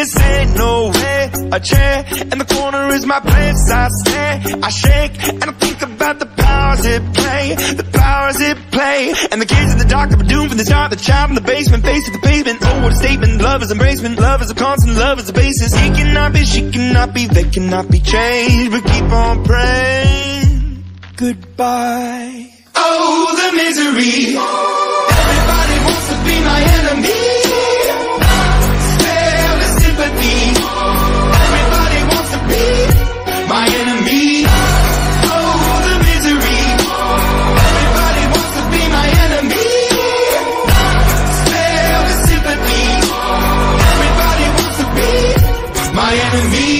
Never be a saint. No way. A chair in the corner is my place. I stare, I shake, and I think about the powers it play. The powers it play. And the kids in the dark that were doomed from the start. The child in the basement, face to the pavement. Oh, what a statement. Love is embracement. Love is a constant. Love is a basis. He cannot be, she cannot be, they cannot be changed. But keep on praying. Goodbye. Oh, the misery. My enemy.